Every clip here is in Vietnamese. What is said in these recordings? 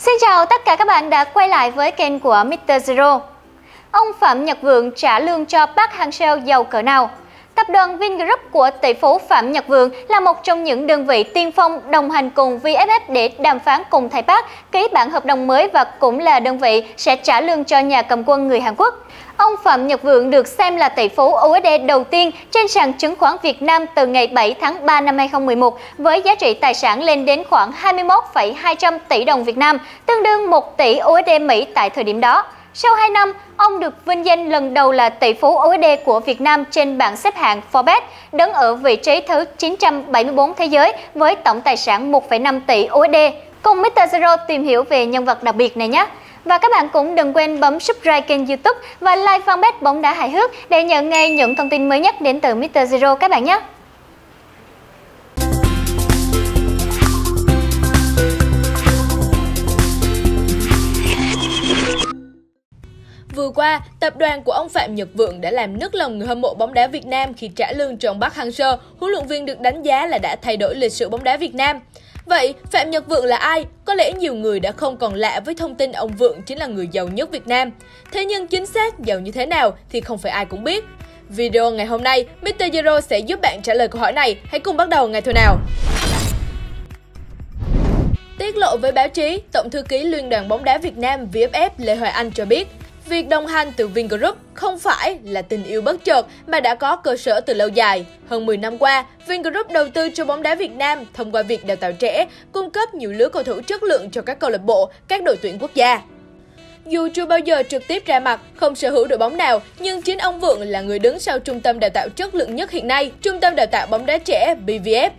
Xin chào tất cả các bạn đã quay lại với kênh của Mr. Zero. Ông Phạm Nhật Vượng trả lương cho Park Hang-seo giàu cỡ nào? Tập đoàn Vingroup của tỷ phú Phạm Nhật Vượng là một trong những đơn vị tiên phong đồng hành cùng VFF để đàm phán cùng thầy Park ký bản hợp đồng mới và cũng là đơn vị sẽ trả lương cho nhà cầm quân người Hàn Quốc. Ông Phạm Nhật Vượng được xem là tỷ phú USD đầu tiên trên sàn chứng khoán Việt Nam từ ngày 7 tháng 3 năm 2011 với giá trị tài sản lên đến khoảng 21,200 tỷ đồng Việt Nam, tương đương 1 tỷ USD Mỹ tại thời điểm đó. Sau 2 năm, ông được vinh danh lần đầu là tỷ phú USD của Việt Nam trên bảng xếp hạng Forbes, đứng ở vị trí thứ 974 thế giới với tổng tài sản 1,5 tỷ USD. Cùng Mr. Zero tìm hiểu về nhân vật đặc biệt này nhé! Và các bạn cũng đừng quên bấm subscribe kênh youtube và like fanpage bóng đá hài hước để nhận ngay những thông tin mới nhất đến từ Mr. Zero các bạn nhé! Vừa qua, tập đoàn của ông Phạm Nhật Vượng đã làm nức lòng người hâm mộ bóng đá Việt Nam khi trả lương cho ông Park Hang-seo, huấn luyện viên được đánh giá là đã thay đổi lịch sử bóng đá Việt Nam. Vậy, Phạm Nhật Vượng là ai? Có lẽ nhiều người đã không còn lạ với thông tin ông Vượng chính là người giàu nhất Việt Nam. Thế nhưng chính xác giàu như thế nào thì không phải ai cũng biết. Video ngày hôm nay, Mr. Zero sẽ giúp bạn trả lời câu hỏi này. Hãy cùng bắt đầu ngay thôi nào! Tiết lộ với báo chí, Tổng thư ký Liên đoàn bóng đá Việt Nam VFF Lê Hoài Anh cho biết, Việc đồng hành từ Vingroup không phải là tình yêu bất chợt mà đã có cơ sở từ lâu dài. Hơn 10 năm qua, Vingroup đầu tư cho bóng đá Việt Nam thông qua việc đào tạo trẻ, cung cấp nhiều lứa cầu thủ chất lượng cho các câu lạc bộ, các đội tuyển quốc gia. Dù chưa bao giờ trực tiếp ra mặt, không sở hữu đội bóng nào, nhưng chính ông Vượng là người đứng sau trung tâm đào tạo chất lượng nhất hiện nay, Trung tâm đào tạo bóng đá trẻ BVF.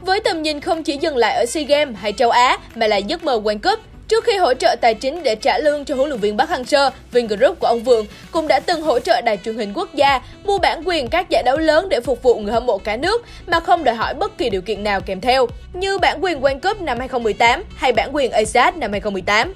Với tầm nhìn không chỉ dừng lại ở SEA Games hay châu Á mà là giấc mơ World Cup, Trước khi hỗ trợ tài chính để trả lương cho huấn luyện viên Park Hang-seo, Vingroup của ông Vượng cũng đã từng hỗ trợ đài truyền hình quốc gia mua bản quyền các giải đấu lớn để phục vụ người hâm mộ cả nước mà không đòi hỏi bất kỳ điều kiện nào kèm theo, như bản quyền World Cup năm 2018 hay bản quyền ASEAN năm 2018.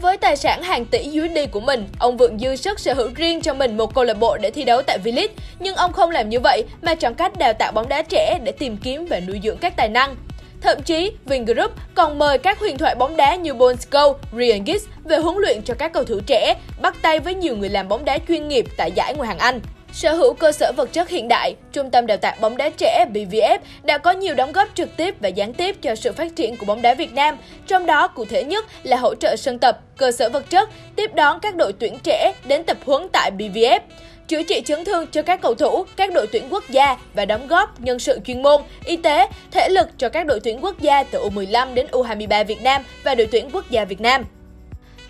Với tài sản hàng tỷ USD của mình, ông Vượng dư sức sở hữu riêng cho mình một câu lạc bộ để thi đấu tại V-League, nhưng ông không làm như vậy mà chọn cách đào tạo bóng đá trẻ để tìm kiếm và nuôi dưỡng các tài năng. Thậm chí, Vingroup còn mời các huyền thoại bóng đá như Bonsko, Ryan Giggs về huấn luyện cho các cầu thủ trẻ, bắt tay với nhiều người làm bóng đá chuyên nghiệp tại giải ngoại hạng Anh. Sở hữu cơ sở vật chất hiện đại, Trung tâm Đào tạo bóng đá trẻ BVF đã có nhiều đóng góp trực tiếp và gián tiếp cho sự phát triển của bóng đá Việt Nam, trong đó cụ thể nhất là hỗ trợ sân tập, cơ sở vật chất, tiếp đón các đội tuyển trẻ đến tập huấn tại BVF chữa trị chấn thương cho các cầu thủ, các đội tuyển quốc gia và đóng góp nhân sự chuyên môn, y tế, thể lực cho các đội tuyển quốc gia từ U15 đến U23 Việt Nam và đội tuyển quốc gia Việt Nam.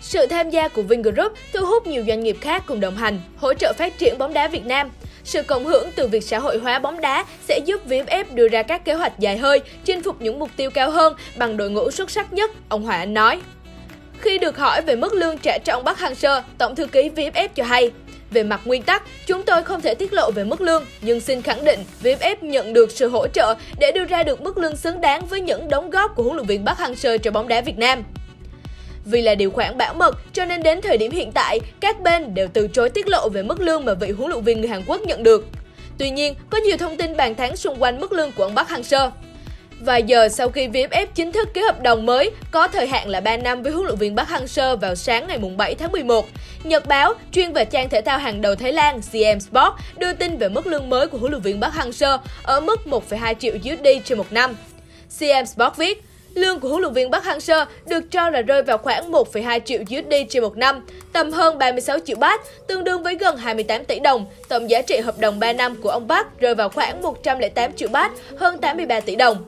Sự tham gia của Vingroup thu hút nhiều doanh nghiệp khác cùng đồng hành, hỗ trợ phát triển bóng đá Việt Nam. Sự cộng hưởng từ việc xã hội hóa bóng đá sẽ giúp VFF đưa ra các kế hoạch dài hơi, chinh phục những mục tiêu cao hơn bằng đội ngũ xuất sắc nhất, ông Hòa Anh nói. Khi được hỏi về mức lương trả cho ông Bắc Hang-seo, Tổng thư ký VFF cho hay, về mặt nguyên tắc, chúng tôi không thể tiết lộ về mức lương, nhưng xin khẳng định VFF nhận được sự hỗ trợ để đưa ra được mức lương xứng đáng với những đóng góp của huấn luyện viên Park Hang-seo cho bóng đá Việt Nam. Vì là điều khoản bảo mật, cho nên đến thời điểm hiện tại, các bên đều từ chối tiết lộ về mức lương mà vị huấn luyện viên người Hàn Quốc nhận được. Tuy nhiên, có nhiều thông tin bàn tán xung quanh mức lương của ông Park Hang-seo. Vài giờ sau khi VFF chính thức ký hợp đồng mới có thời hạn là 3 năm với huấn luyện viên Park Hang-seo vào sáng ngày 7 tháng 11, Nhật báo chuyên về trang thể thao hàng đầu Thái Lan CM Sport đưa tin về mức lương mới của huấn luyện viên Park Hang-seo ở mức 1,2 triệu USD trên một năm. CM Sport viết, Lương của huấn luyện viên Park Hang-seo được cho là rơi vào khoảng 1,2 triệu USD trên một năm, tầm hơn 36 triệu baht, tương đương với gần 28 tỷ đồng. Tổng giá trị hợp đồng 3 năm của ông Park rơi vào khoảng 108 triệu baht, hơn 83 tỷ đồng.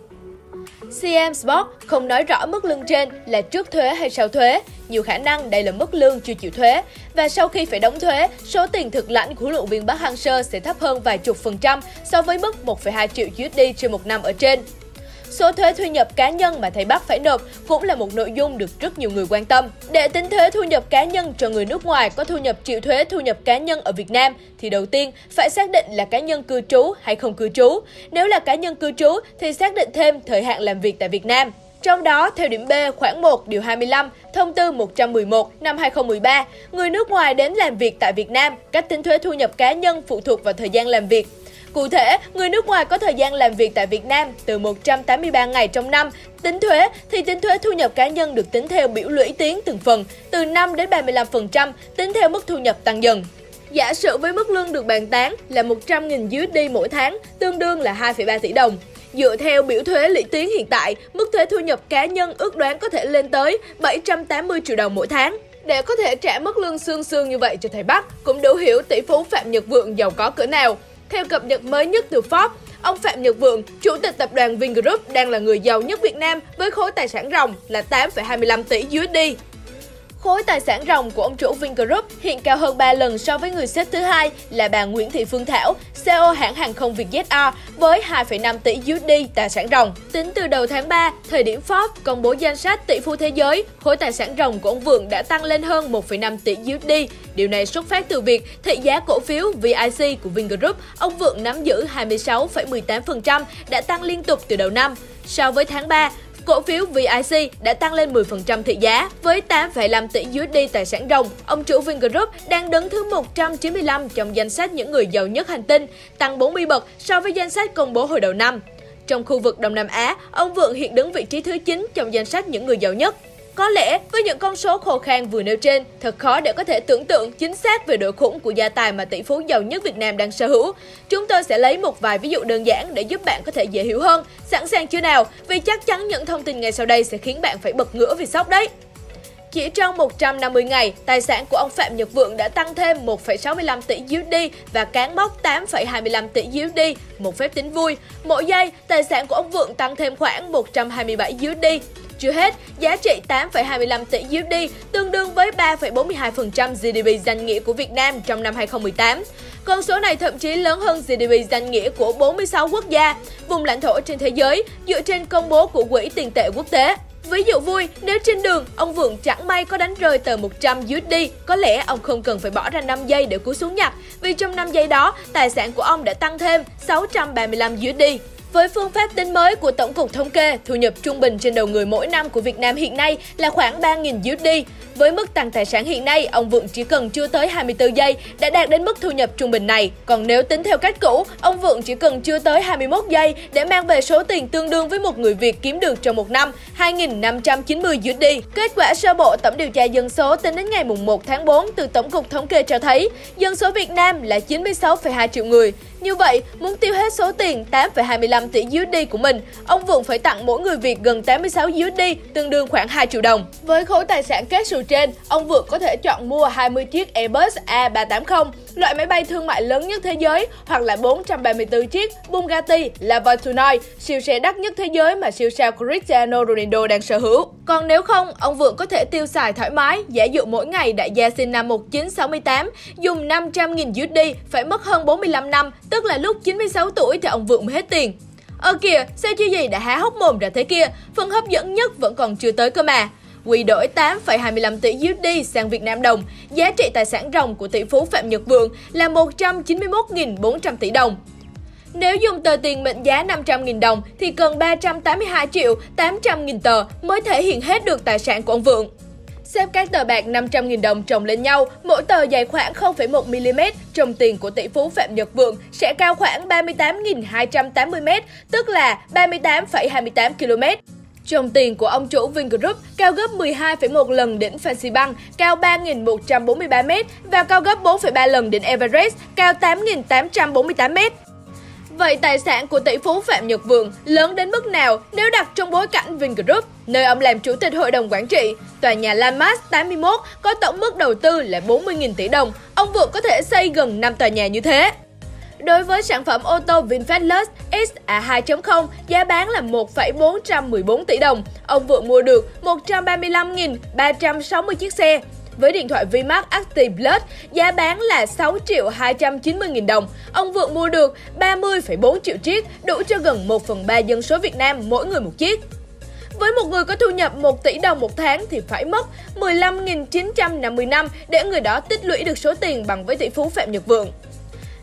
CM Sport không nói rõ mức lương trên là trước thuế hay sau thuế, nhiều khả năng đây là mức lương chưa chịu thuế. Và sau khi phải đóng thuế, số tiền thực lãnh của huấn luyện viên Park Hang-seo sẽ thấp hơn vài chục phần trăm so với mức 1,2 triệu USD trên một năm ở trên. Số thuế thu nhập cá nhân mà thầy Bắc phải nộp cũng là một nội dung được rất nhiều người quan tâm. Để tính thuế thu nhập cá nhân cho người nước ngoài có thu nhập chịu thuế thu nhập cá nhân ở Việt Nam thì đầu tiên phải xác định là cá nhân cư trú hay không cư trú. Nếu là cá nhân cư trú thì xác định thêm thời hạn làm việc tại Việt Nam. Trong đó, theo điểm B khoảng 1 điều 25, thông tư 111 năm 2013, người nước ngoài đến làm việc tại Việt Nam, cách tính thuế thu nhập cá nhân phụ thuộc vào thời gian làm việc Cụ thể, người nước ngoài có thời gian làm việc tại Việt Nam từ 183 ngày trong năm. Tính thuế thì tính thuế thu nhập cá nhân được tính theo biểu lũy tiến từng phần, từ 5 đến 35%, tính theo mức thu nhập tăng dần. Giả sử với mức lương được bàn tán là 100.000 USD mỗi tháng, tương đương là 2,3 tỷ đồng. Dựa theo biểu thuế lũy tiến hiện tại, mức thuế thu nhập cá nhân ước đoán có thể lên tới 780 triệu đồng mỗi tháng. Để có thể trả mức lương xương xương như vậy cho thầy Bắc, cũng đủ hiểu tỷ phú Phạm Nhật Vượng giàu có cỡ nào. Theo cập nhật mới nhất từ Forbes, ông Phạm Nhật Vượng, chủ tịch tập đoàn Vingroup đang là người giàu nhất Việt Nam với khối tài sản ròng là 8,25 tỷ USD. Khối tài sản ròng của ông chủ Vingroup hiện cao hơn 3 lần so với người xếp thứ hai là bà Nguyễn Thị Phương Thảo, CEO hãng hàng không Vietjet Air với 2,5 tỷ USD tài sản ròng. Tính từ đầu tháng 3, thời điểm Forbes công bố danh sách tỷ phú thế giới, khối tài sản ròng của ông Vượng đã tăng lên hơn 1,5 tỷ USD. Điều này xuất phát từ việc thị giá cổ phiếu VIC của Vingroup, ông Vượng nắm giữ 26,18% đã tăng liên tục từ đầu năm. So với tháng 3, Cổ phiếu VIC đã tăng lên 10% thị giá với 8,5 tỷ USD tài sản ròng. Ông chủ Vingroup đang đứng thứ 195 trong danh sách những người giàu nhất hành tinh, tăng 40 bậc so với danh sách công bố hồi đầu năm. Trong khu vực Đông Nam Á, ông Vượng hiện đứng vị trí thứ 9 trong danh sách những người giàu nhất. Có lẽ với những con số khô khan vừa nêu trên, thật khó để có thể tưởng tượng chính xác về độ khủng của gia tài mà tỷ phú giàu nhất Việt Nam đang sở hữu. Chúng tôi sẽ lấy một vài ví dụ đơn giản để giúp bạn có thể dễ hiểu hơn. Sẵn sàng chưa nào? Vì chắc chắn những thông tin ngay sau đây sẽ khiến bạn phải bật ngửa vì sốc đấy. Chỉ trong 150 ngày, tài sản của ông Phạm Nhật Vượng đã tăng thêm 1,65 tỷ USD và cán mốc 8,25 tỷ USD, một phép tính vui. Mỗi giây, tài sản của ông Vượng tăng thêm khoảng 127 USD. Chưa hết, giá trị 8,25 tỷ USD tương đương với 3,42% GDP danh nghĩa của Việt Nam trong năm 2018. Con số này thậm chí lớn hơn GDP danh nghĩa của 46 quốc gia, vùng lãnh thổ trên thế giới dựa trên công bố của Quỹ tiền tệ quốc tế. Ví dụ vui, nếu trên đường ông Vượng chẳng may có đánh rơi tờ 100 USD, có lẽ ông không cần phải bỏ ra 5 giây để cú xuống nhặt, vì trong 5 giây đó, tài sản của ông đã tăng thêm 635 USD. Với phương pháp tính mới của Tổng cục Thống kê, thu nhập trung bình trên đầu người mỗi năm của Việt Nam hiện nay là khoảng 3.000 USD. Với mức tăng tài sản hiện nay, ông Vượng chỉ cần chưa tới 24 giây đã đạt đến mức thu nhập trung bình này. Còn nếu tính theo cách cũ, ông Vượng chỉ cần chưa tới 21 giây để mang về số tiền tương đương với một người Việt kiếm được trong một năm, 2.590 USD. Kết quả sơ bộ tổng điều tra dân số tính đến ngày 1 tháng 4 từ Tổng cục Thống kê cho thấy, dân số Việt Nam là 96,2 triệu người. Như vậy, muốn tiêu hết số tiền 8,25 tỷ USD của mình, ông Vượng phải tặng mỗi người Việt gần 86 USD, tương đương khoảng 2 triệu đồng. Với khối tài sản kết điều trên, ông Vượng có thể chọn mua 20 chiếc Airbus A380, loại máy bay thương mại lớn nhất thế giới, hoặc là 434 chiếc Bugatti Lavatournoy, siêu xe đắt nhất thế giới mà siêu sao Cristiano Ronaldo đang sở hữu. Còn nếu không, ông Vượng có thể tiêu xài thoải mái, giả dụ mỗi ngày đại gia sinh năm 1968, dùng 500.000 USD, phải mất hơn 45 năm, tức là lúc 96 tuổi thì ông Vượng mới hết tiền. Ờ kìa, xe chưa gì đã há hốc mồm ra thế kia, phần hấp dẫn nhất vẫn còn chưa tới cơ mà. Quy đổi 8,25 tỷ USD sang Việt Nam đồng, giá trị tài sản ròng của tỷ phú Phạm Nhật Vượng là 191.400 tỷ đồng. Nếu dùng tờ tiền mệnh giá 500.000 đồng thì cần 382 triệu 800.000 tờ mới thể hiện hết được tài sản của ông Vượng. Xếp các tờ bạc 500.000 đồng chồng lên nhau, mỗi tờ dài khoảng 0,1mm, trồng tiền của tỷ phú Phạm Nhật Vượng sẽ cao khoảng 38.280m, tức là 38,28 km. Trong tiền của ông chủ Vingroup cao gấp 12,1 lần đỉnh Fancy cao 3.143m và cao gấp 4,3 lần đỉnh Everest, cao 8.848m. Vậy tài sản của tỷ phú Phạm Nhật Vượng lớn đến mức nào nếu đặt trong bối cảnh Vingroup, nơi ông làm chủ tịch hội đồng quản trị? Tòa nhà Lamas 81 có tổng mức đầu tư là 40.000 tỷ đồng, ông Vượng có thể xây gần 5 tòa nhà như thế. Đối với sản phẩm ô tô VinFast Lux XA 2.0, giá bán là 1,414 tỷ đồng. Ông Vượng mua được 135.360 chiếc xe. Với điện thoại VMAX Active Plus, giá bán là 6 triệu 290 nghìn đồng. Ông Vượng mua được 30,4 triệu chiếc, đủ cho gần 1 phần 3 dân số Việt Nam mỗi người một chiếc. Với một người có thu nhập 1 tỷ đồng một tháng thì phải mất 15.950 năm để người đó tích lũy được số tiền bằng với tỷ phú Phạm Nhật Vượng.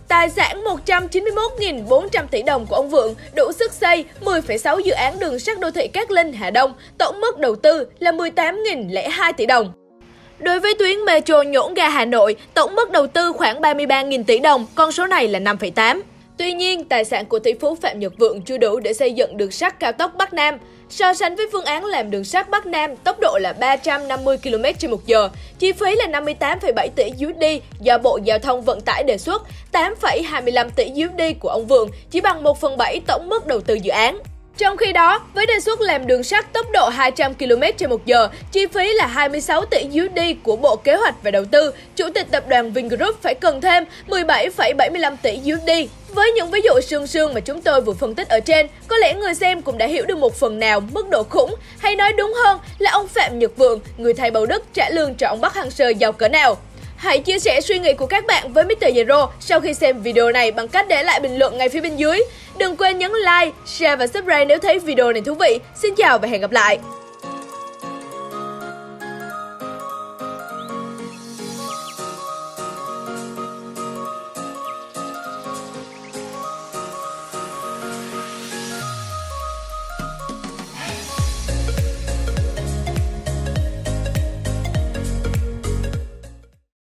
Tài sản 191.400 tỷ đồng của ông Vượng đủ sức xây 10,6 dự án đường sắt đô thị Cát Linh Hà Đông, tổng mức đầu tư là 18.002 tỷ đồng. Đối với tuyến metro nhổn ga Hà Nội, tổng mức đầu tư khoảng 33.000 tỷ đồng, con số này là 5,8. Tuy nhiên, tài sản của tỷ phú Phạm Nhật Vượng chưa đủ để xây dựng đường sắt cao tốc Bắc Nam. So sánh với phương án làm đường sắt Bắc Nam, tốc độ là 350 km/h, chi phí là 58,7 tỷ USD do Bộ Giao thông Vận tải đề xuất, 8,25 tỷ USD của ông Vượng chỉ bằng 1 phần 7 tổng mức đầu tư dự án. Trong khi đó, với đề xuất làm đường sắt tốc độ 200 km/h, chi phí là 26 tỷ USD của Bộ Kế hoạch và Đầu tư, Chủ tịch tập đoàn Vingroup phải cần thêm 17,75 tỷ USD. Với những ví dụ sương sương mà chúng tôi vừa phân tích ở trên, có lẽ người xem cũng đã hiểu được một phần nào mức độ khủng, hay nói đúng hơn là ông Phạm Nhật Vượng, người thầy bầu Đức trả lương cho ông Bắc Hang Sơ giàu cỡ nào. Hãy chia sẻ suy nghĩ của các bạn với Mr. Zero sau khi xem video này bằng cách để lại bình luận ngay phía bên dưới. Đừng quên nhấn like, share và subscribe nếu thấy video này thú vị. Xin chào và hẹn gặp lại!